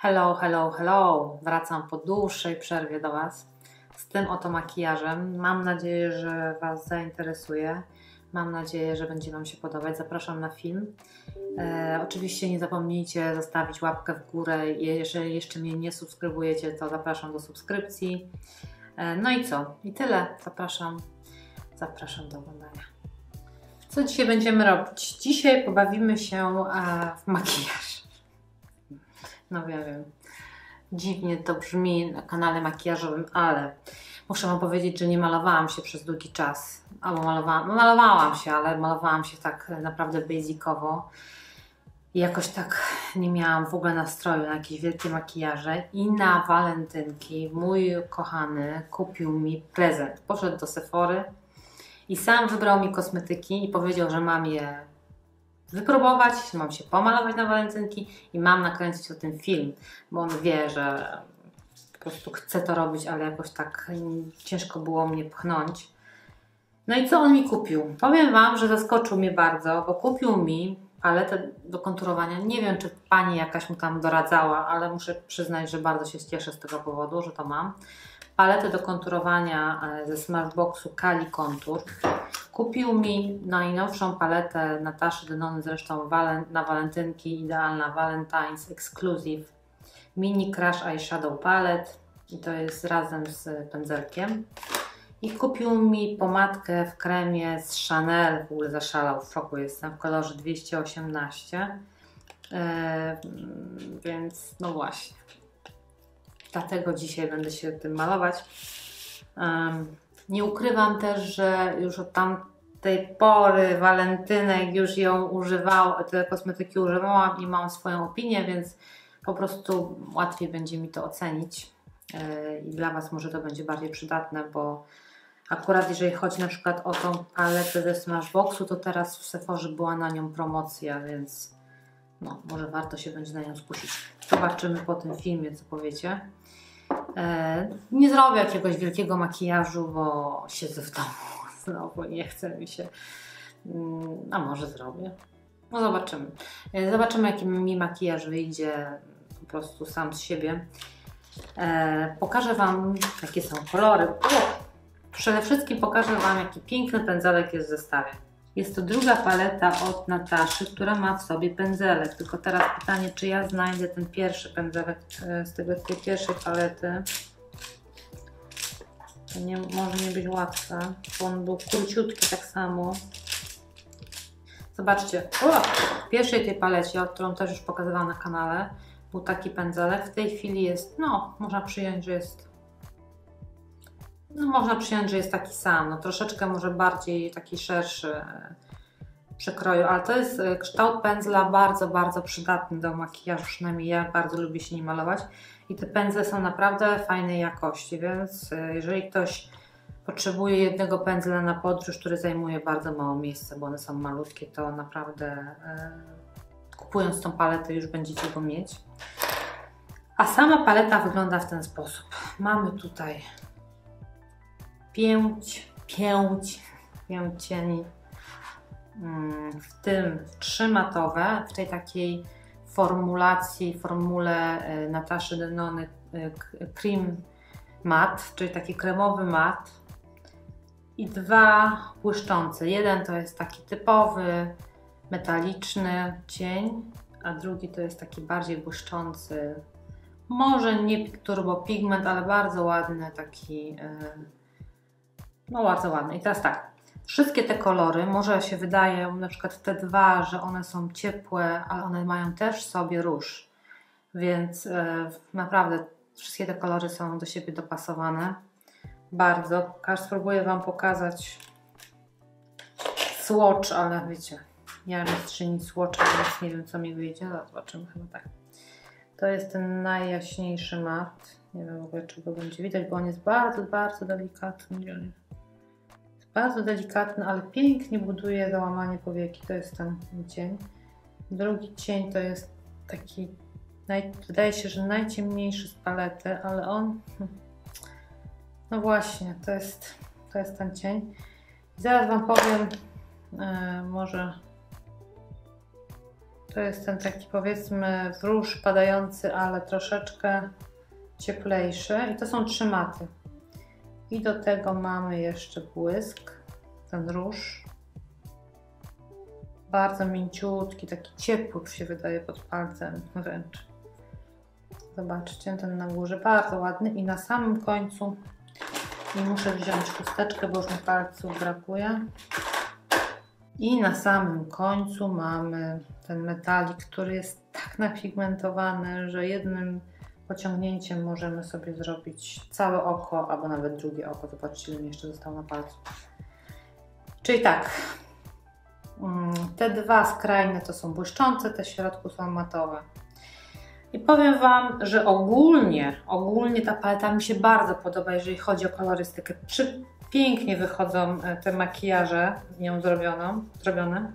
Hello, hello, hello! Wracam po dłuższej przerwie do Was z tym oto makijażem. Mam nadzieję, że Was zainteresuje. Mam nadzieję, że będzie Wam się podobać. Zapraszam na film. E, oczywiście nie zapomnijcie zostawić łapkę w górę. Jeżeli jeszcze mnie nie subskrybujecie, to zapraszam do subskrypcji. E, no i co? I tyle. Zapraszam. Zapraszam do oglądania. Co dzisiaj będziemy robić? Dzisiaj pobawimy się e, w makijaż. No wiem, wiem. Dziwnie to brzmi na kanale makijażowym, ale muszę Wam powiedzieć, że nie malowałam się przez długi czas. Albo malowałam, malowałam się, ale malowałam się tak naprawdę basicowo. I jakoś tak nie miałam w ogóle nastroju na jakieś wielkie makijaże. I na walentynki mój kochany kupił mi prezent. Poszedł do Sephory i sam wybrał mi kosmetyki i powiedział, że mam je wypróbować, mam się pomalować na walentynki i mam nakręcić o tym film, bo on wie, że po prostu chce to robić, ale jakoś tak ciężko było mnie pchnąć. No i co on mi kupił? Powiem Wam, że zaskoczył mnie bardzo, bo kupił mi paletę do konturowania. Nie wiem, czy pani jakaś mu tam doradzała, ale muszę przyznać, że bardzo się cieszę z tego powodu, że to mam. Paletę do konturowania e, ze Smashboxu Kali Contour. Kupił mi najnowszą paletę Nataszy Denony, zresztą na walentynki, idealna Valentine's Exclusive Mini Crush Eyeshadow Palette i to jest razem z pędzelkiem. I kupił mi pomadkę w kremie z Chanel, w ogóle zaszalał, w szoku jestem, w kolorze 218. Yy, więc no właśnie. Dlatego dzisiaj będę się tym malować. Nie ukrywam też, że już od tamtej pory walentynek już ją używałam, te kosmetyki używałam i mam swoją opinię, więc po prostu łatwiej będzie mi to ocenić. Yy, I dla Was może to będzie bardziej przydatne, bo akurat jeżeli chodzi na przykład o tą paletę ze Smashboxu, to teraz w Sephorze była na nią promocja, więc no, może warto się będzie na nią skusić. Zobaczymy po tym filmie, co powiecie. E, nie zrobię jakiegoś wielkiego makijażu, bo siedzę w domu znowu, nie chce mi się. Mm, a może zrobię. No zobaczymy. E, zobaczymy, jaki mi makijaż wyjdzie po prostu sam z siebie. E, pokażę Wam, jakie są kolory. Przede wszystkim pokażę Wam, jaki piękny pędzelek jest w zestawie. Jest to druga paleta od Nataszy, która ma w sobie pędzelek. Tylko teraz pytanie, czy ja znajdę ten pierwszy pędzelek e, z tego, tej pierwszej palety. To nie, może nie być łatwe, bo on był króciutki tak samo. Zobaczcie, o, w pierwszej tej palecie, którą też już pokazywałam na kanale, był taki pędzelek. W tej chwili jest, no, można przyjąć, że jest no można przyjąć, że jest taki sam, no troszeczkę może bardziej taki szerszy e, przekroju, ale to jest e, kształt pędzla bardzo, bardzo przydatny do makijażu, przynajmniej ja bardzo lubię się nim malować i te pędzle są naprawdę fajnej jakości, więc e, jeżeli ktoś potrzebuje jednego pędzla na podróż, który zajmuje bardzo mało miejsca, bo one są malutkie, to naprawdę kupując tą paletę już będziecie go mieć. A sama paleta wygląda w ten sposób. Mamy tutaj pięć, pięć, pięć cieni, mm, w tym trzy matowe, w tej takiej formulacji, formule e, Nataszy Denony e, Cream Matte, czyli taki kremowy mat i dwa błyszczące. Jeden to jest taki typowy, metaliczny cień, a drugi to jest taki bardziej błyszczący, może nie turbo pigment, ale bardzo ładny taki e, no bardzo ładne. I teraz tak, wszystkie te kolory, może się wydaje, na przykład te dwa, że one są ciepłe, ale one mają też sobie róż. Więc e, naprawdę wszystkie te kolory są do siebie dopasowane. Bardzo. Aż spróbuję Wam pokazać swatch, ale wiecie, ja mistrzyni swatcha, więc nie wiem co mi wyjdzie. Zobaczymy chyba tak. To jest ten najjaśniejszy mat. Nie wiem w ogóle, czy go będzie widać, bo on jest bardzo, bardzo delikatny. Bardzo delikatny, ale pięknie buduje załamanie powieki. To jest ten cień. Drugi cień to jest taki, naj, wydaje się, że najciemniejszy z palety, ale on, no właśnie, to jest, to jest ten cień. Zaraz Wam powiem, e, może To jest ten taki powiedzmy wróż padający, ale troszeczkę cieplejszy. I to są trzy maty. I do tego mamy jeszcze błysk, ten róż. Bardzo mięciutki, taki ciepły się wydaje pod palcem wręcz. Zobaczcie, ten na górze bardzo ładny i na samym końcu i muszę wziąć chusteczkę, bo już mi palców brakuje. I na samym końcu mamy ten metalik, który jest tak napigmentowany, że jednym pociągnięciem możemy sobie zrobić całe oko, albo nawet drugie oko. Zobaczcie, ile mi jeszcze zostało na palcu. Czyli tak, mm, te dwa skrajne to są błyszczące, te w środku są matowe. I powiem Wam, że ogólnie, ogólnie ta paleta mi się bardzo podoba, jeżeli chodzi o kolorystykę. Pięknie wychodzą e, te makijaże nią zrobiono, zrobione.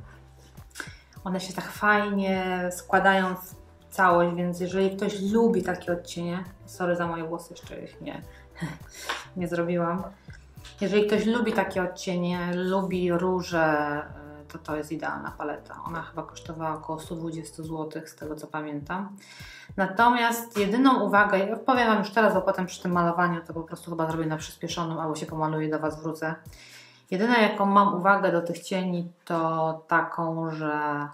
One się tak fajnie składają w całość, więc jeżeli ktoś lubi takie odcienie, sorry za moje włosy, jeszcze ich nie, nie zrobiłam. Jeżeli ktoś lubi takie odcienie, lubi róże, e, to to jest idealna paleta. Ona chyba kosztowała około 120 zł, z tego co pamiętam. Natomiast jedyną uwagę, ja powiem Wam już teraz, bo potem przy tym malowaniu to po prostu chyba zrobię na przyspieszonym, albo się pomaluję do Was wrócę. Jedyna jaką mam uwagę do tych cieni to taką, że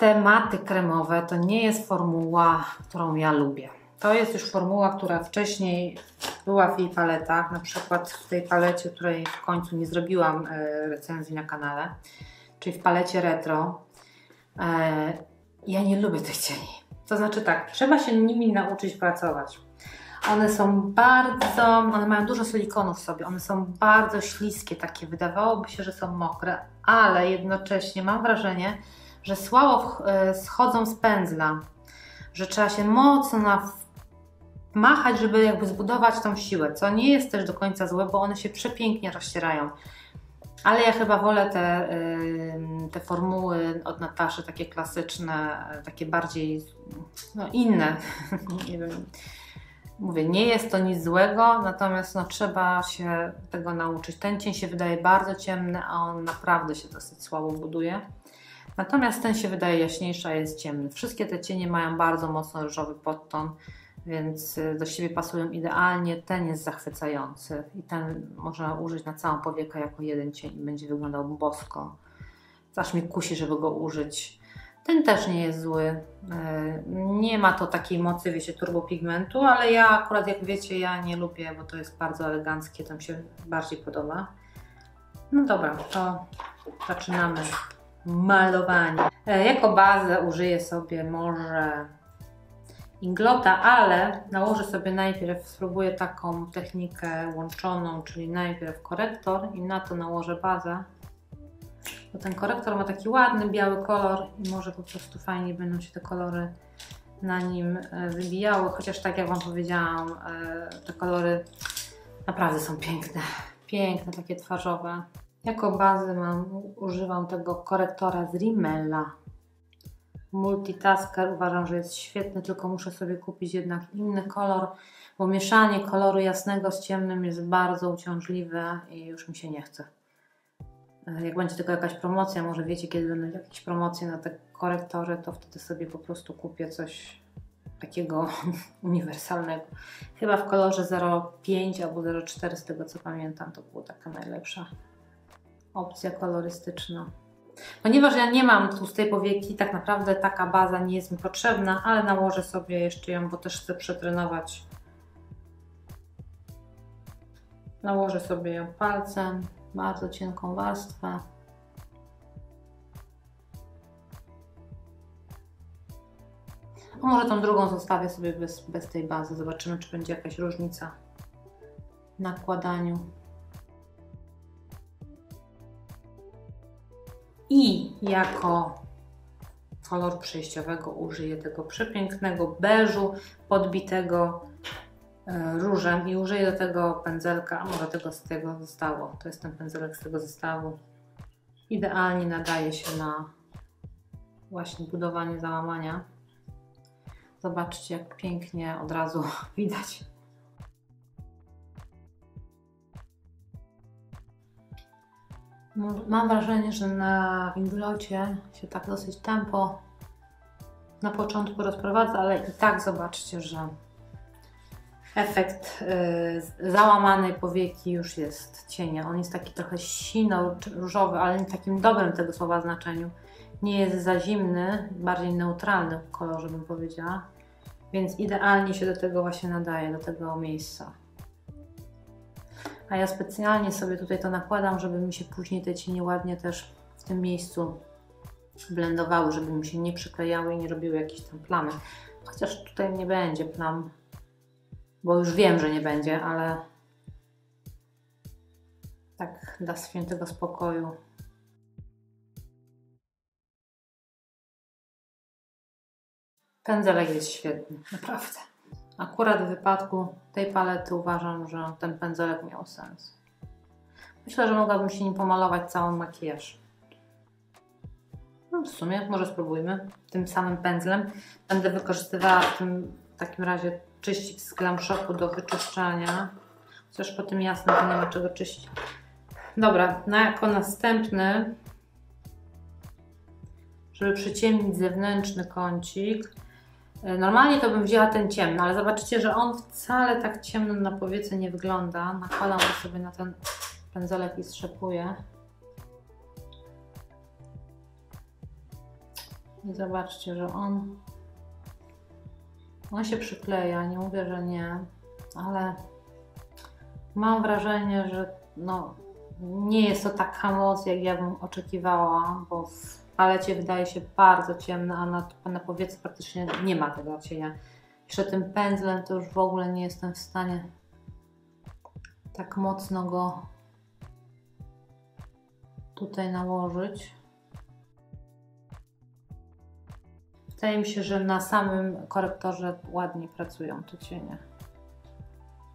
te maty kremowe to nie jest formuła, którą ja lubię. To jest już formuła, która wcześniej była w jej paletach, na przykład w tej palecie, której w końcu nie zrobiłam e, recenzji na kanale, czyli w palecie retro. E, ja nie lubię tych cieni. To znaczy tak, trzeba się nimi nauczyć pracować. One są bardzo, one mają dużo silikonu w sobie, one są bardzo śliskie, takie wydawałoby się, że są mokre, ale jednocześnie mam wrażenie, że słabo e, schodzą z pędzla, że trzeba się mocno machać, żeby jakby zbudować tą siłę, co nie jest też do końca złe, bo one się przepięknie rozcierają. Ale ja chyba wolę te, te formuły od Nataszy, takie klasyczne, takie bardziej no, inne. nie wiem. Mówię, nie jest to nic złego, natomiast no, trzeba się tego nauczyć. Ten cień się wydaje bardzo ciemny, a on naprawdę się dosyć słabo buduje. Natomiast ten się wydaje jaśniejszy, a jest ciemny. Wszystkie te cienie mają bardzo mocno różowy podton więc y, do siebie pasują idealnie. Ten jest zachwycający i ten można użyć na całą powiekę jako jeden cień i będzie wyglądał bosko. Aż mi kusi, żeby go użyć. Ten też nie jest zły. Y, nie ma to takiej mocy, wiecie, turbopigmentu, ale ja akurat, jak wiecie, ja nie lubię, bo to jest bardzo eleganckie, to mi się bardziej podoba. No dobra, to zaczynamy malowanie. Jako bazę użyję sobie może inglota, ale nałożę sobie najpierw, spróbuję taką technikę łączoną, czyli najpierw korektor i na to nałożę bazę. Bo ten korektor ma taki ładny, biały kolor i może po prostu fajnie będą się te kolory na nim e, wybijały, chociaż tak jak Wam powiedziałam, e, te kolory naprawdę są piękne. Piękne, takie twarzowe. Jako bazy mam, używam tego korektora z Rimmella multitasker uważam, że jest świetny, tylko muszę sobie kupić jednak inny kolor, bo mieszanie koloru jasnego z ciemnym jest bardzo uciążliwe i już mi się nie chce. E, jak będzie tylko jakaś promocja, może wiecie, kiedy będą jakieś promocje na te korektory, to wtedy sobie po prostu kupię coś takiego uniwersalnego. Chyba w kolorze 0,5 albo 0,4 z tego co pamiętam, to była taka najlepsza opcja kolorystyczna. Ponieważ ja nie mam tłustej powieki, tak naprawdę taka baza nie jest mi potrzebna, ale nałożę sobie jeszcze ją, bo też chcę przetrenować. Nałożę sobie ją palcem, bardzo cienką warstwę. A może tą drugą zostawię sobie bez, bez tej bazy. Zobaczymy, czy będzie jakaś różnica w nakładaniu. I jako kolor przejściowego użyję tego przepięknego beżu podbitego e, różem i użyję do tego pędzelka, a może tego z tego zostało. To jest ten pędzelek z tego zestawu. Idealnie nadaje się na właśnie budowanie załamania. Zobaczcie, jak pięknie od razu widać Mam wrażenie, że na Inglocie się tak dosyć tempo na początku rozprowadza, ale i tak zobaczcie, że efekt y, załamanej powieki już jest cienia. On jest taki trochę sino-różowy, ale nie w takim dobrym tego słowa znaczeniu. Nie jest za zimny, bardziej neutralny w kolorze bym powiedziała, więc idealnie się do tego właśnie nadaje, do tego miejsca. A ja specjalnie sobie tutaj to nakładam, żeby mi się później te cienie ładnie też w tym miejscu blendowały, żeby mi się nie przyklejały i nie robiły jakichś tam plamy. Chociaż tutaj nie będzie plam, bo już wiem, że nie będzie, ale tak dla świętego spokoju. Pędzelek jest świetny, naprawdę. Akurat w wypadku tej palety uważam, że ten pędzelek miał sens. Myślę, że mogłabym się nim pomalować cały makijaż. No w sumie, może spróbujmy. Tym samym pędzlem będę wykorzystywała w tym w takim razie czyścić z Glam Shopu do wyczyszczania. Chociaż po tym jasnym to nie ma czego czyścić. Dobra, no jako następny, żeby przyciemnić zewnętrzny kącik, Normalnie to bym wzięła ten ciemny, ale zobaczycie, że on wcale tak ciemno na powiece nie wygląda. Nakładam go sobie na ten pędzelek i strzepuję. I zobaczcie, że on, on się przykleja, nie mówię, że nie, ale mam wrażenie, że no, nie jest to taka moc, jak ja bym oczekiwała, bo w palecie wydaje się bardzo ciemna, a na, na powiece praktycznie nie ma tego cienia. Jeszcze tym pędzlem to już w ogóle nie jestem w stanie tak mocno go tutaj nałożyć. Wydaje mi się, że na samym korektorze ładnie pracują te cienie.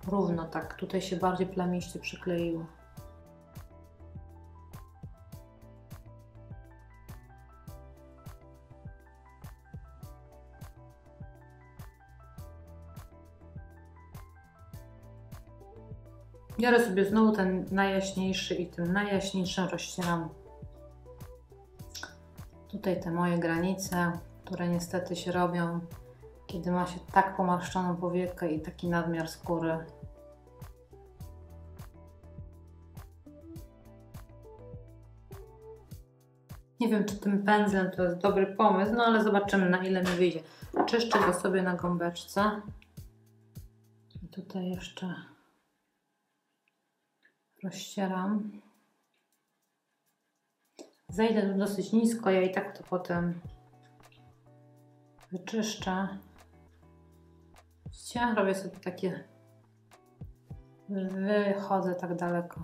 Równo tak, tutaj się bardziej plamiście przykleiło. Biorę sobie znowu ten najjaśniejszy i tym najjaśniejszym rozcieram tutaj te moje granice które niestety się robią, kiedy ma się tak pomarszczoną powiekę i taki nadmiar skóry. Nie wiem, czy tym pędzlem to jest dobry pomysł, no ale zobaczymy na ile mi wyjdzie. Czyszczę go sobie na gąbeczce. I tutaj jeszcze rozcieram. Zejdę tu dosyć nisko, ja i tak to potem wyczyszczę. Widzicie? Robię sobie takie... Wychodzę tak daleko.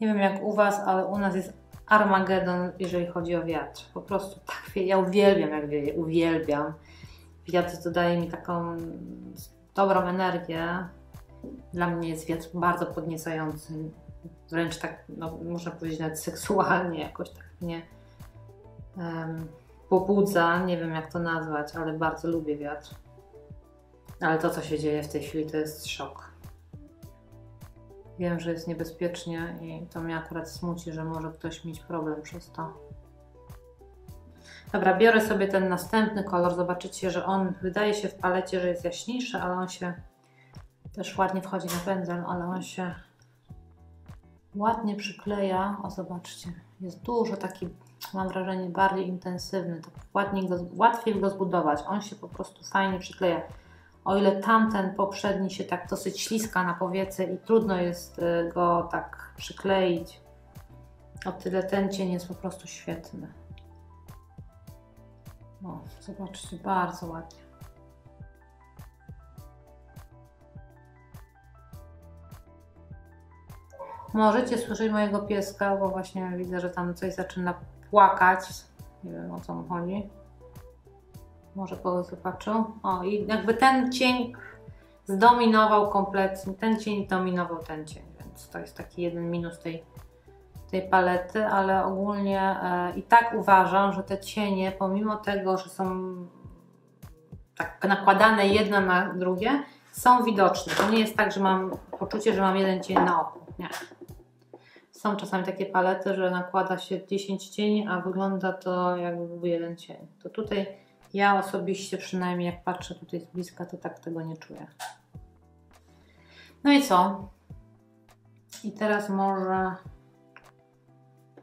Nie wiem jak u Was, ale u nas jest Armagedon, jeżeli chodzi o wiatr. Po prostu tak wieje. Ja uwielbiam jak wieje, uwielbiam. Wiatr to daje mi taką dobrą energię. Dla mnie jest wiatr bardzo podniecający wręcz tak, no, można powiedzieć nawet seksualnie jakoś tak mnie um, pobudza, nie wiem jak to nazwać, ale bardzo lubię wiatr. Ale to, co się dzieje w tej chwili, to jest szok. Wiem, że jest niebezpiecznie i to mnie akurat smuci, że może ktoś mieć problem przez to. Dobra, biorę sobie ten następny kolor. Zobaczycie, że on wydaje się w palecie, że jest jaśniejszy, ale on się też ładnie wchodzi na pędzel, ale on się ładnie przykleja. O, zobaczcie, jest dużo taki, mam wrażenie, bardziej intensywny. Tak ładniej go, łatwiej go zbudować. On się po prostu fajnie przykleja. O ile tamten poprzedni się tak dosyć śliska na powiece i trudno jest y, go tak przykleić, o tyle ten cień jest po prostu świetny. O, zobaczcie, bardzo ładnie. Możecie słyszeć mojego pieska, bo właśnie widzę, że tam coś zaczyna płakać. Nie wiem o co mu chodzi. Może kogoś zobaczył. O, i jakby ten cień zdominował kompletnie. Ten cień dominował ten cień, więc to jest taki jeden minus tej, tej palety, ale ogólnie e, i tak uważam, że te cienie, pomimo tego, że są tak nakładane jedno na drugie, są widoczne. To nie jest tak, że mam poczucie, że mam jeden cień na oku. Nie. Są czasami takie palety, że nakłada się 10 cieni, a wygląda to jakby jeden cień. To tutaj ja osobiście, przynajmniej jak patrzę tutaj z bliska, to tak tego nie czuję. No i co? I teraz może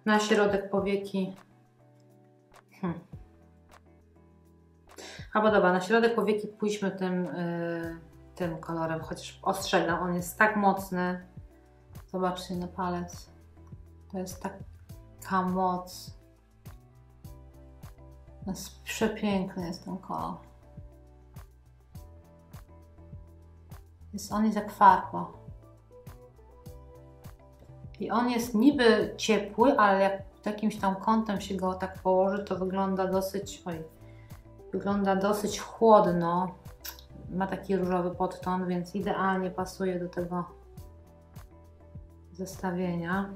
na środek powieki. Hmm. Albo dobra, na środek powieki pójdźmy tym, yy, tym kolorem, chociaż ostrzegam, on jest tak mocny. Zobaczcie na palec. To jest taka moc. Jest przepiękny jest ten kolor. Jest, on jest jak farba. I on jest niby ciepły, ale jak jakimś tam kątem się go tak położy, to wygląda dosyć, oj, wygląda dosyć chłodno. Ma taki różowy podton, więc idealnie pasuje do tego zestawienia.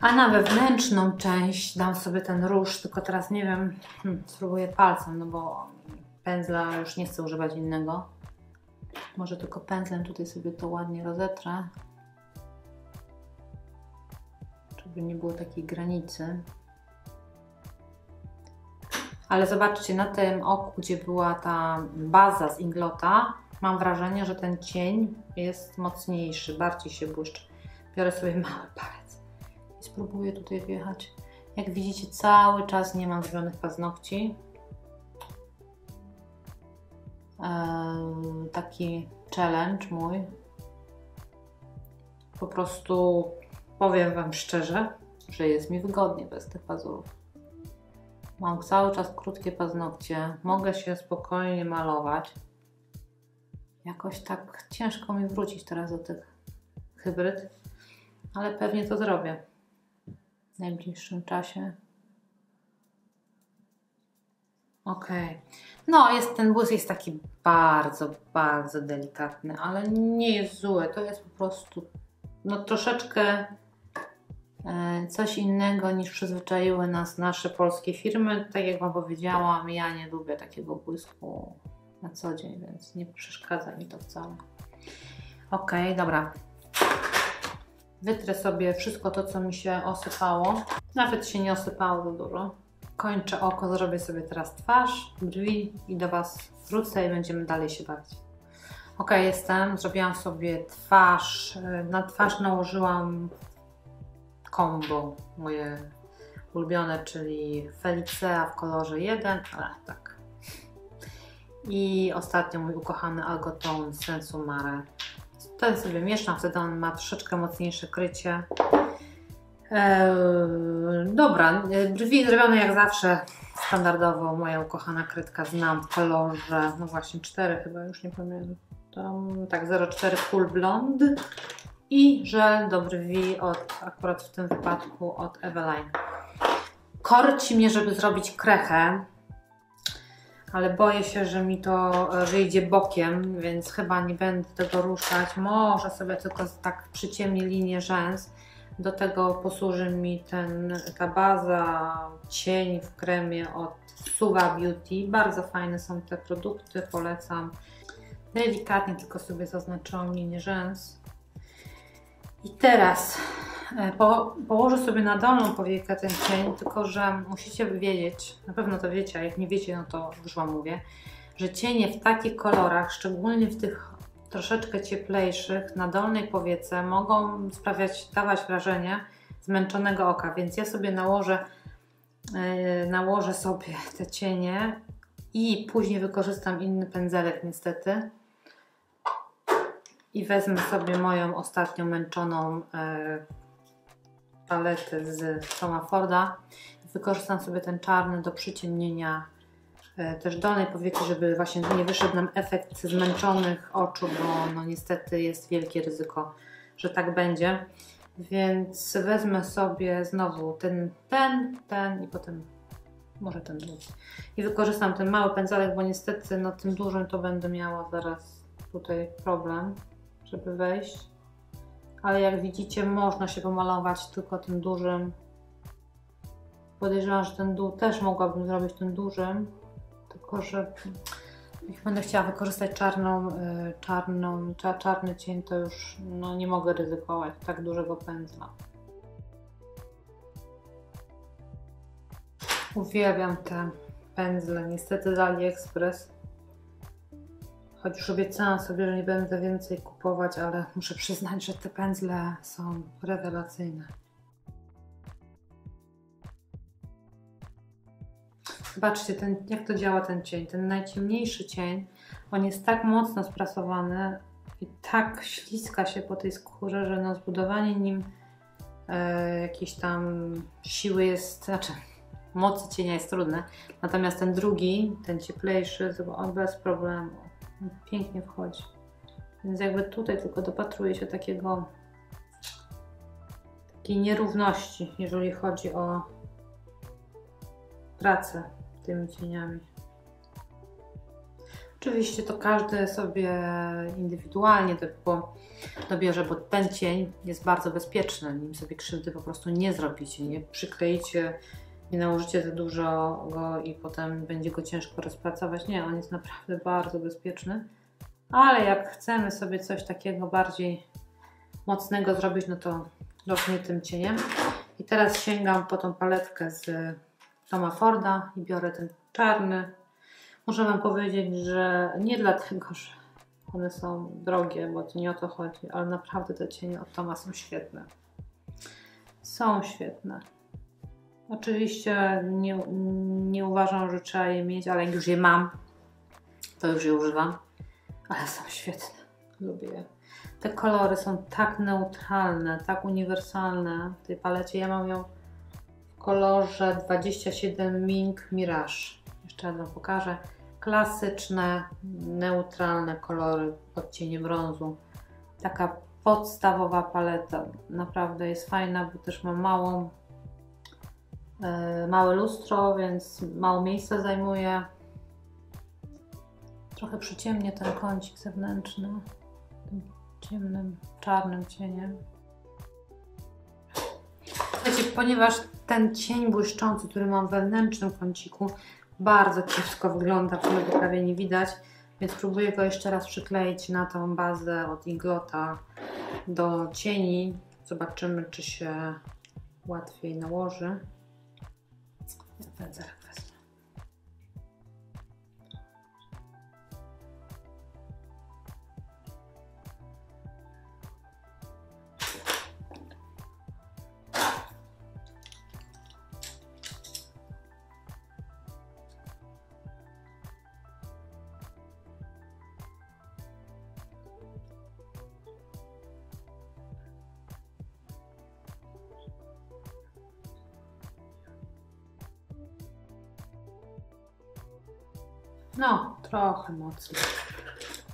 A na wewnętrzną część dam sobie ten róż, tylko teraz nie wiem, hmm, spróbuję palcem, no bo pędzla już nie chcę używać innego. Może tylko pędzlem tutaj sobie to ładnie rozetrę. Żeby nie było takiej granicy. Ale zobaczcie, na tym oku, gdzie była ta baza z inglota, mam wrażenie, że ten cień jest mocniejszy, bardziej się błyszczy. Biorę sobie mały palec i spróbuję tutaj wjechać. Jak widzicie, cały czas nie mam zrobionych paznokci. Taki challenge mój. Po prostu powiem Wam szczerze, że jest mi wygodnie bez tych pazurów. Mam cały czas krótkie paznokcie, mogę się spokojnie malować. Jakoś tak ciężko mi wrócić teraz do tych hybryd, ale pewnie to zrobię w najbliższym czasie. Ok. No, jest, ten błysk jest taki bardzo, bardzo delikatny, ale nie jest zły. To jest po prostu no, troszeczkę e, coś innego niż przyzwyczaiły nas nasze polskie firmy. Tak jak Wam powiedziałam, ja nie lubię takiego błysku na co dzień, więc nie przeszkadza mi to wcale. Ok, dobra. Wytrę sobie wszystko to, co mi się osypało. Nawet się nie osypało za dużo. Kończę oko, zrobię sobie teraz twarz, brwi i do Was wrócę i będziemy dalej się bawić. Ok, jestem. Zrobiłam sobie twarz. Na twarz nałożyłam combo moje ulubione, czyli Felicea w kolorze 1. A, tak. I ostatnio mój ukochany Algotone Sensu Mare. Ten sobie mieszam, wtedy on ma troszeczkę mocniejsze krycie. Eee, dobra, brwi zrobione jak zawsze, standardowo moja ukochana kredka znam w kolorze, no właśnie 4 chyba, już nie pamiętam, tak 04 Cool Blond. I żel do brwi od, akurat w tym wypadku od Eveline. Korci mnie, żeby zrobić krechę, ale boję się, że mi to wyjdzie bokiem, więc chyba nie będę tego ruszać. Może sobie tylko tak przyciemnię linię rzęs, do tego posłuży mi ten, ta baza cień w kremie od Suga Beauty. Bardzo fajne są te produkty, polecam. Delikatnie tylko sobie zaznaczyłam linię rzęs. I teraz e, po, położę sobie na dolną powiekę ten cień, tylko że musicie wiedzieć, na pewno to wiecie, a jak nie wiecie, no to już Wam mówię, że cienie w takich kolorach, szczególnie w tych troszeczkę cieplejszych na dolnej powiece mogą sprawiać, dawać wrażenie zmęczonego oka, więc ja sobie nałożę, yy, nałożę sobie te cienie i później wykorzystam inny pędzelek niestety. I wezmę sobie moją ostatnio męczoną yy, paletę z Toma Forda. Wykorzystam sobie ten czarny do przyciemnienia też dolnej powieki, żeby właśnie nie wyszedł nam efekt zmęczonych oczu, bo no niestety jest wielkie ryzyko, że tak będzie. Więc wezmę sobie znowu ten, ten, ten i potem może ten drugi. I wykorzystam ten mały pędzelek, bo niestety na tym dużym to będę miała zaraz tutaj problem, żeby wejść. Ale jak widzicie, można się pomalować tylko tym dużym Podejrzewam, że ten dół też mogłabym zrobić tym dużym, tylko będę chciała wykorzystać czarną, y, czarną, czarny cień, to już no, nie mogę ryzykować tak dużego pędzla. Uwielbiam te pędzle, niestety z AliExpress. Choć już obiecałam sobie, że nie będę więcej kupować, ale muszę przyznać, że te pędzle są rewelacyjne. Zobaczcie, ten, jak to działa ten cień. Ten najciemniejszy cień, on jest tak mocno sprasowany i tak śliska się po tej skórze, że no zbudowanie nim e, jakiejś tam siły jest, znaczy mocy cienia jest trudne. Natomiast ten drugi, ten cieplejszy, on bez problemu pięknie wchodzi. Więc jakby tutaj tylko dopatruje się takiego takiej nierówności, jeżeli chodzi o pracę tymi cieniami. Oczywiście to każdy sobie indywidualnie to dobierze, bo ten cień jest bardzo bezpieczny. Nim sobie krzywdy po prostu nie zrobicie, nie przykleicie, nie nałożycie za dużo go i potem będzie go ciężko rozpracować. Nie, on jest naprawdę bardzo bezpieczny. Ale jak chcemy sobie coś takiego bardziej mocnego zrobić, no to robię tym cieniem. I teraz sięgam po tą paletkę z Toma Forda i biorę ten czarny. Muszę Wam powiedzieć, że nie dlatego, że one są drogie, bo to nie o to chodzi, ale naprawdę te cienie od Toma są świetne. Są świetne. Oczywiście nie, nie uważam, że trzeba je mieć, ale jak już je mam, to już je używam. Ale są świetne. Lubię je. Te kolory są tak neutralne, tak uniwersalne w tej palecie. Ja mam ją kolorze 27 Mink Mirage. Jeszcze raz Wam pokażę. Klasyczne, neutralne kolory odcienie brązu. Taka podstawowa paleta. Naprawdę jest fajna, bo też ma małą, yy, małe lustro, więc mało miejsca zajmuje. Trochę przyciemnie ten kącik zewnętrzny tym ciemnym, czarnym cieniem. Słuchajcie, ponieważ ten cień błyszczący, który mam w wewnętrznym kąciku, bardzo kiepsko wygląda, którego prawie nie widać, więc próbuję go jeszcze raz przykleić na tą bazę od iglota do cieni. Zobaczymy, czy się łatwiej nałoży. Ja trochę mocno,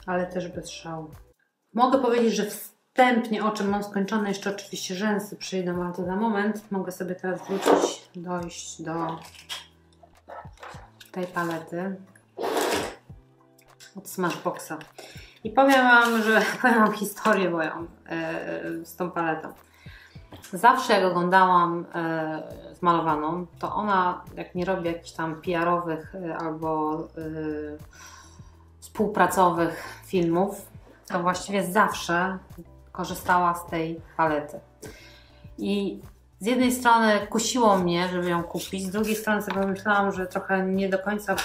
ale też bez szału. Mogę powiedzieć, że wstępnie o czym mam skończone, jeszcze oczywiście rzęsy przyjdą, ale to za moment. Mogę sobie teraz wrócić, dojść do tej palety od Smashboxa. I powiem Wam, że powiem Wam historię moją yy, z tą paletą. Zawsze jak oglądałam e, zmalowaną, to ona jak nie robi jakichś tam PR-owych e, albo e, współpracowych filmów, to właściwie zawsze korzystała z tej palety. I z jednej strony kusiło mnie, żeby ją kupić, z drugiej strony sobie myślałam, że trochę nie do końca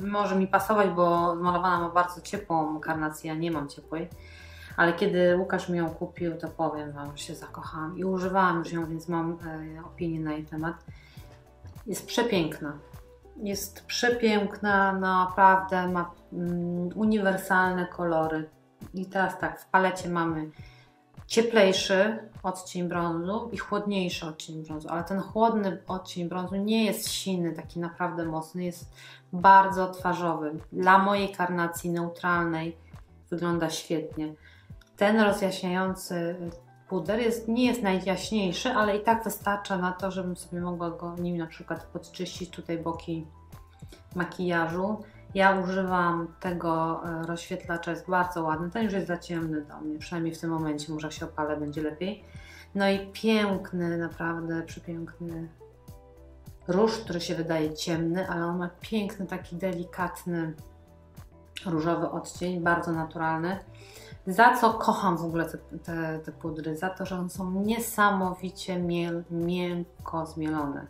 może mi pasować, bo zmalowana ma bardzo ciepłą karnację, ja nie mam ciepłej. Ale kiedy Łukasz mi ją kupił, to powiem Wam, że się zakochałam i używałam już ją, więc mam e, opinię na jej temat. Jest przepiękna. Jest przepiękna, naprawdę ma mm, uniwersalne kolory. I teraz tak, w palecie mamy cieplejszy odcień brązu i chłodniejszy odcień brązu, ale ten chłodny odcień brązu nie jest silny, taki naprawdę mocny, jest bardzo twarzowy. Dla mojej karnacji neutralnej wygląda świetnie. Ten rozjaśniający puder jest, nie jest najjaśniejszy, ale i tak wystarcza na to, żebym sobie mogła go nim na przykład podczyścić tutaj boki makijażu. Ja używam tego e, rozświetlacza, jest bardzo ładny. Ten już jest za ciemny do mnie, przynajmniej w tym momencie, może się opalę, będzie lepiej. No i piękny, naprawdę przepiękny róż, który się wydaje ciemny, ale on ma piękny, taki delikatny różowy odcień, bardzo naturalny. Za co kocham w ogóle te, te, te pudry? Za to, że one są niesamowicie miel, miękko zmielone.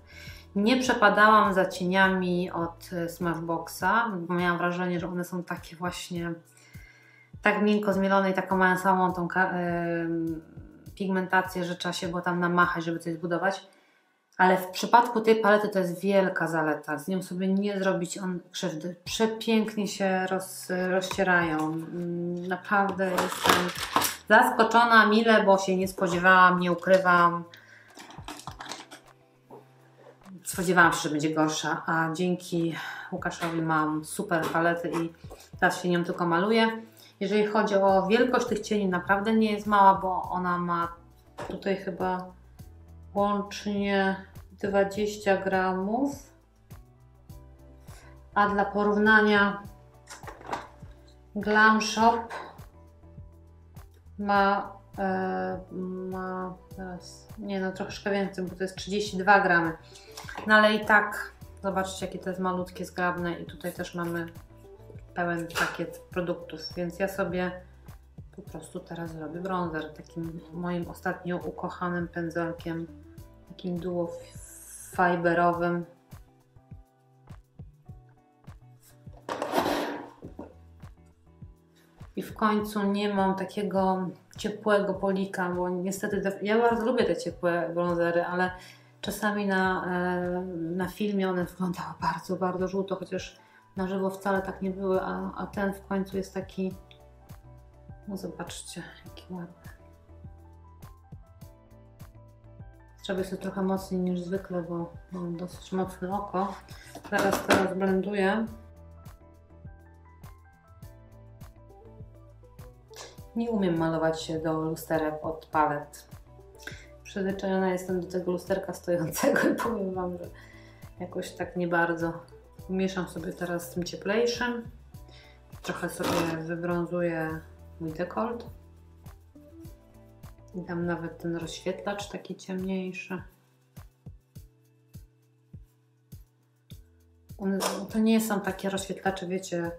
Nie przepadałam za cieniami od Smashboxa, bo miałam wrażenie, że one są takie właśnie tak miękko zmielone i taką mają samą tą pigmentację, że trzeba się było tam namachać, żeby coś zbudować. Ale w przypadku tej palety to jest wielka zaleta. Z nią sobie nie zrobić on krzywdy. Przepięknie się roz, rozcierają. Mm, naprawdę jestem zaskoczona, mile, bo się nie spodziewałam, nie ukrywam. Spodziewałam się, że będzie gorsza, a dzięki Łukaszowi mam super palety i teraz się nią tylko maluję. Jeżeli chodzi o wielkość tych cieni, naprawdę nie jest mała, bo ona ma tutaj chyba łącznie 20 gramów. A dla porównania Glam Shop ma, e, ma teraz, nie no troszkę więcej, bo to jest 32 gramy. No ale i tak zobaczcie jakie to jest malutkie, zgrabne i tutaj też mamy pełen pakiet produktów, więc ja sobie po prostu teraz zrobię bronzer takim moim ostatnio ukochanym pędzelkiem, takim duo fiberowym. I w końcu nie mam takiego ciepłego polika, bo niestety te, ja bardzo lubię te ciepłe bronzery, ale czasami na, e, na filmie one wyglądały bardzo, bardzo żółto, chociaż na żywo wcale tak nie były, a, a ten w końcu jest taki, no zobaczcie, jaki ładny. Trzeba jest trochę mocniej niż zwykle, bo mam dosyć mocne oko. Teraz to rozblenduję. Nie umiem malować się do lusterek od palet. Przyzwyczajona jestem do tego lusterka stojącego i powiem Wam, że jakoś tak nie bardzo. Mieszam sobie teraz z tym cieplejszym. Trochę sobie wybrązuję mój dekolt. I dam nawet ten rozświetlacz taki ciemniejszy. To nie są takie rozświetlacze, wiecie,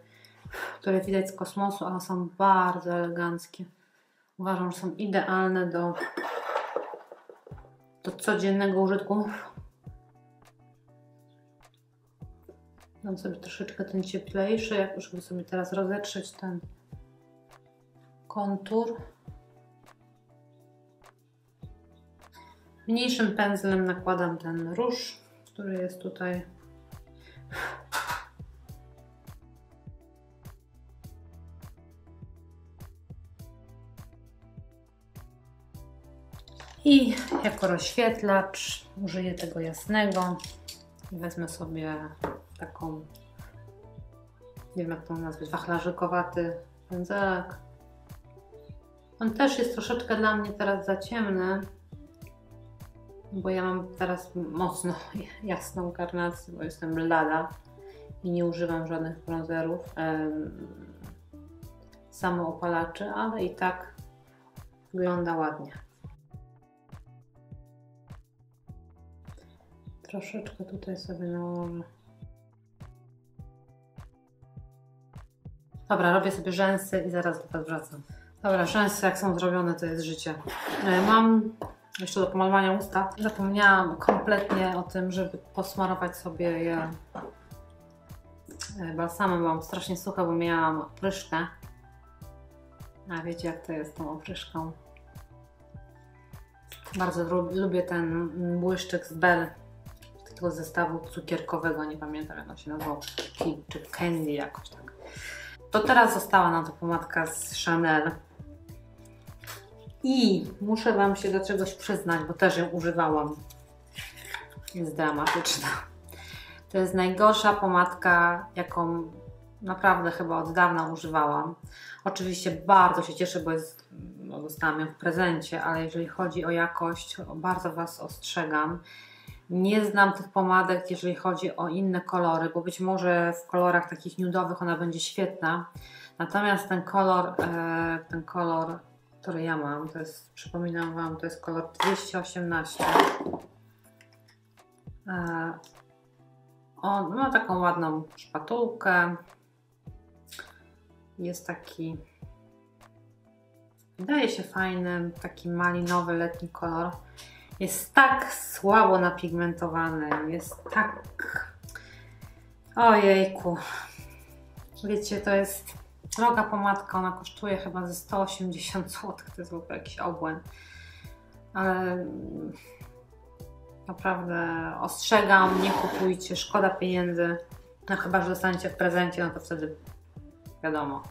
które widać z kosmosu, ale są bardzo eleganckie. Uważam, że są idealne do, do codziennego użytku. Dam sobie troszeczkę ten cieplejszy, żeby sobie teraz rozetrzeć ten kontur. Mniejszym pędzlem nakładam ten róż, który jest tutaj. I jako rozświetlacz użyję tego jasnego. Wezmę sobie taką, nie wiem jak to nazwać, wachlarzykowaty pędzelek. On też jest troszeczkę dla mnie teraz za ciemny, bo ja mam teraz mocno jasną karnację, bo jestem blada i nie używam żadnych bronzerów, samoopalaczy, ale i tak wygląda ładnie. Troszeczkę tutaj sobie nałożę. Dobra, robię sobie rzęsy i zaraz do Was wracam. Dobra, rzęsy jak są zrobione to jest życie. E, mam jeszcze do pomalowania usta. Zapomniałam kompletnie o tym, żeby posmarować sobie je e, balsamem. Byłam strasznie sucha, bo miałam opryszkę. A wiecie jak to jest tą opryszką. Bardzo lubię ten błyszczyk z Bell, tego zestawu cukierkowego, nie pamiętam jak on się nazywał, czy Candy jakoś tak. To teraz została nam ta pomadka z Chanel. I muszę Wam się do czegoś przyznać, bo też ją używałam. Jest dramatyczna. To jest najgorsza pomadka, jaką naprawdę chyba od dawna używałam. Oczywiście bardzo się cieszę, bo jest, no, dostałam ją w prezencie, ale jeżeli chodzi o jakość, bardzo Was ostrzegam. Nie znam tych pomadek, jeżeli chodzi o inne kolory, bo być może w kolorach takich nudowych ona będzie świetna. Natomiast ten kolor, e, ten kolor który ja mam, to jest, przypominam Wam, to jest kolor 218. on ma taką ładną szpatułkę. Jest taki, wydaje się fajny, taki malinowy, letni kolor. Jest tak słabo napigmentowany, jest tak... Ojejku. Wiecie, to jest droga pomadka, ona kosztuje chyba ze 180 zł, to jest w ogóle jakiś obłęd. Ale Naprawdę ostrzegam, nie kupujcie, szkoda pieniędzy. No chyba, że dostaniecie w prezencie, no to wtedy wiadomo.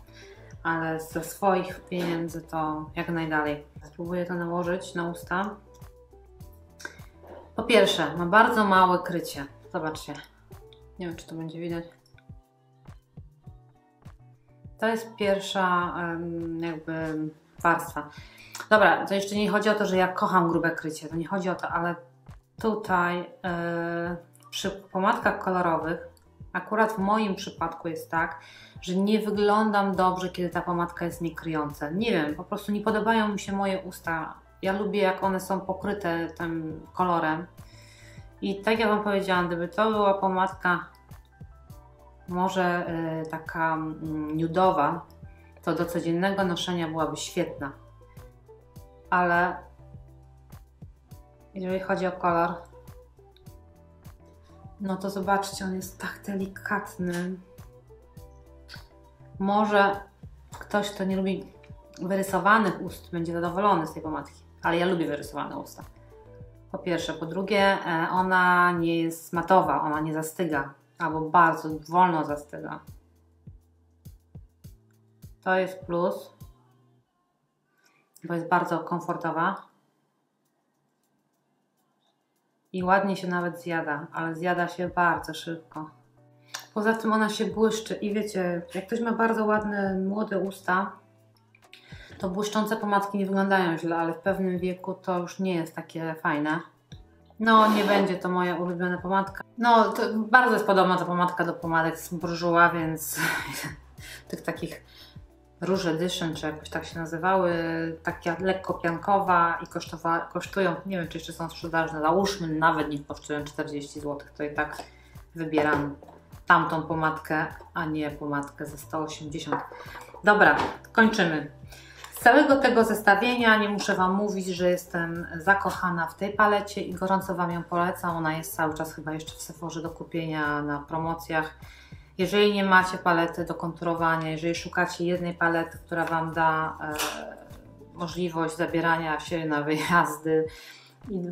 Ale ze swoich pieniędzy to jak najdalej. Spróbuję to nałożyć na usta. Po pierwsze, ma bardzo małe krycie. Zobaczcie. Nie wiem, czy to będzie widać. To jest pierwsza jakby warstwa. Dobra, to jeszcze nie chodzi o to, że ja kocham grube krycie. To nie chodzi o to, ale tutaj yy, przy pomadkach kolorowych, akurat w moim przypadku jest tak, że nie wyglądam dobrze, kiedy ta pomadka jest niekryjąca. Nie wiem, po prostu nie podobają mi się moje usta. Ja lubię, jak one są pokryte tym kolorem. I tak jak Wam powiedziałam, gdyby to była pomadka może yy, taka nudowa, to do codziennego noszenia byłaby świetna. Ale jeżeli chodzi o kolor, no to zobaczcie, on jest tak delikatny. Może ktoś, kto nie lubi wyrysowanych ust, będzie zadowolony z tej pomadki, ale ja lubię wyrysowane usta. Po pierwsze. Po drugie, e, ona nie jest matowa, ona nie zastyga, albo bardzo wolno zastyga. To jest plus, bo jest bardzo komfortowa. i ładnie się nawet zjada, ale zjada się bardzo szybko. Poza tym ona się błyszczy i wiecie, jak ktoś ma bardzo ładne, młode usta, to błyszczące pomadki nie wyglądają źle, ale w pewnym wieku to już nie jest takie fajne. No, nie będzie to moja ulubiona pomadka. No, bardzo jest podobna ta pomadka do pomadek z Bourjois, więc tych takich Róże Edition, czy jakoś tak się nazywały, taka lekko piankowa i kosztowa, kosztują, nie wiem czy jeszcze są sprzedażne, załóżmy nawet nie kosztują 40 zł, to i tak wybieram tamtą pomadkę, a nie pomadkę za 180. Dobra, kończymy. Z całego tego zestawienia nie muszę Wam mówić, że jestem zakochana w tej palecie i gorąco Wam ją polecam. Ona jest cały czas chyba jeszcze w Sephorze do kupienia na promocjach. Jeżeli nie macie palety do konturowania, jeżeli szukacie jednej palety, która Wam da e, możliwość zabierania się na wyjazdy, i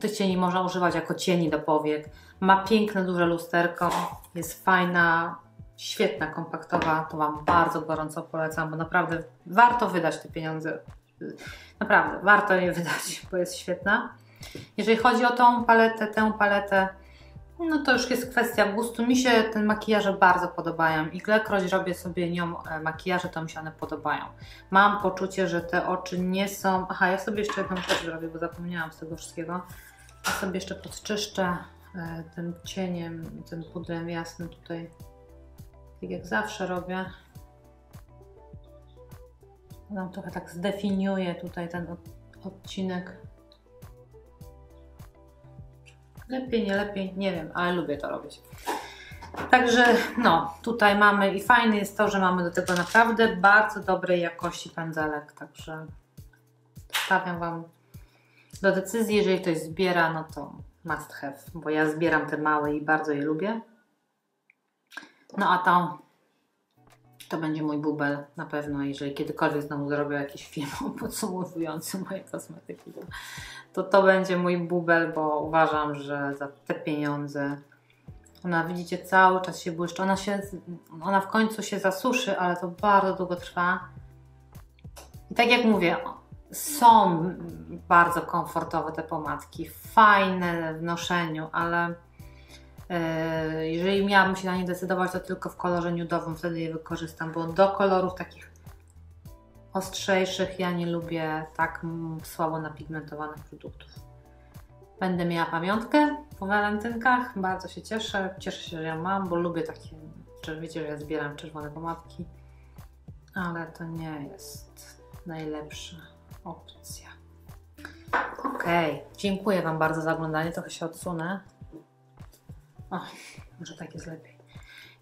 tych cieni można używać jako cieni do powiek. Ma piękne, duże lusterko, jest fajna, świetna, kompaktowa, to Wam bardzo gorąco polecam, bo naprawdę warto wydać te pieniądze. Naprawdę, warto je wydać, bo jest świetna. Jeżeli chodzi o tą paletę, tę paletę, no to już jest kwestia gustu. Mi się te makijaże bardzo podobają. Ilekroć robię sobie nią e, makijaże, to mi się one podobają. Mam poczucie, że te oczy nie są... Aha, ja sobie jeszcze jedną rzecz zrobię, bo zapomniałam z tego wszystkiego. Ja sobie jeszcze podczyszczę e, tym cieniem, tym pudrem jasnym tutaj. Tak jak zawsze robię. Nam trochę tak zdefiniuję tutaj ten odcinek. Lepiej, nie lepiej, nie wiem, ale lubię to robić. Także no, tutaj mamy i fajne jest to, że mamy do tego naprawdę bardzo dobrej jakości pędzelek, także stawiam Wam do decyzji, jeżeli ktoś zbiera, no to must have, bo ja zbieram te małe i bardzo je lubię. No a to, to będzie mój bubel na pewno, jeżeli kiedykolwiek znowu zrobię jakiś film podsumowujący moje kosmetyki, to to będzie mój bubel, bo uważam, że za te pieniądze ona, widzicie, cały czas się błyszczy. Ona, się, ona w końcu się zasuszy, ale to bardzo długo trwa. I tak jak mówię, są bardzo komfortowe te pomadki, fajne w noszeniu, ale jeżeli miałabym się na nie decydować, to tylko w kolorze nudowym wtedy je wykorzystam, bo do kolorów takich ostrzejszych. Ja nie lubię tak słabo napigmentowanych produktów. Będę miała pamiątkę po walentynkach. Bardzo się cieszę. Cieszę się, że ja mam, bo lubię takie, wiecie, że ja zbieram czerwone pomadki. Ale to nie jest najlepsza opcja. Ok, dziękuję Wam bardzo za oglądanie. Trochę się odsunę. O, Może tak jest lepiej.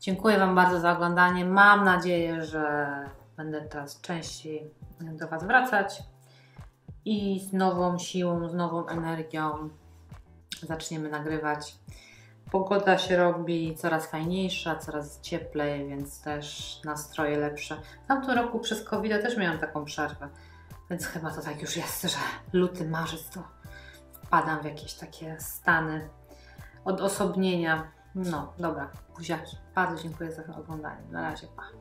Dziękuję Wam bardzo za oglądanie. Mam nadzieję, że będę teraz częściej do Was wracać i z nową siłą, z nową energią zaczniemy nagrywać. Pogoda się robi coraz fajniejsza, coraz cieplej, więc też nastroje lepsze. W tamtym roku przez covid też miałam taką przerwę, więc chyba to tak już jest, że luty, marzec to wpadam w jakieś takie stany odosobnienia. No, dobra, buziaki. Bardzo dziękuję za oglądanie. Na razie, pa.